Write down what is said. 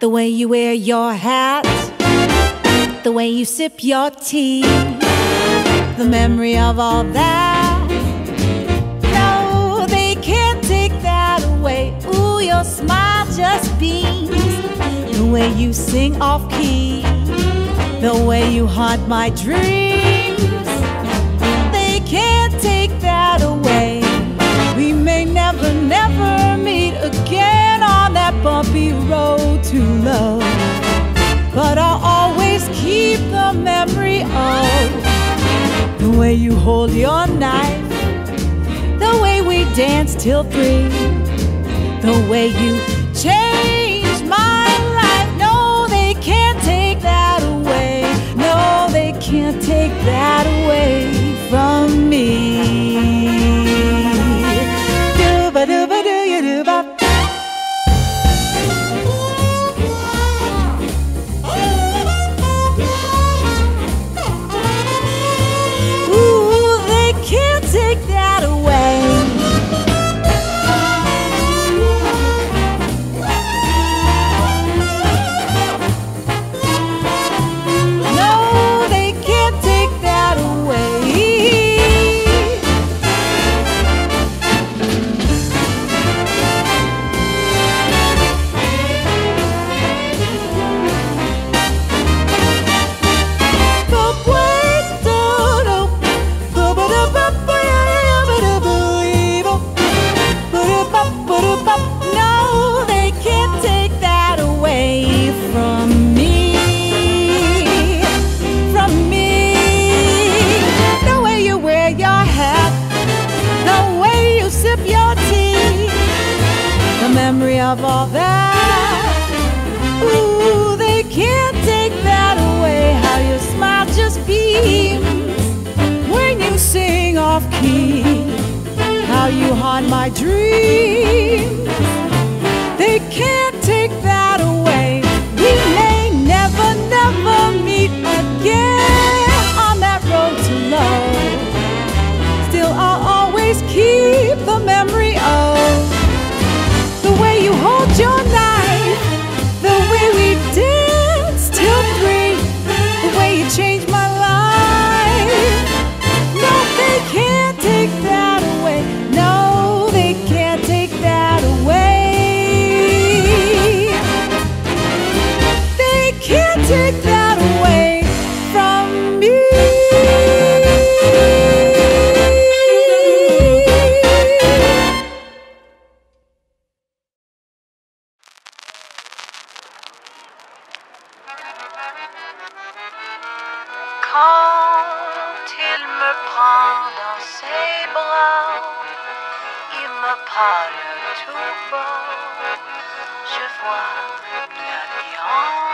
The way you wear your hat, the way you sip your tea, the memory of all that. No, they can't take that away. Ooh, your smile just beams. The way you sing off key, the way you haunt my dreams. They can't take way you hold your knife, the way we dance till three, the way you change of all that. Ooh, they can't take that away. How your smile just beams when you sing off key. How you haunt my dreams. quand il me prend dans ses bras, il me parle tout bas, je vois la vie en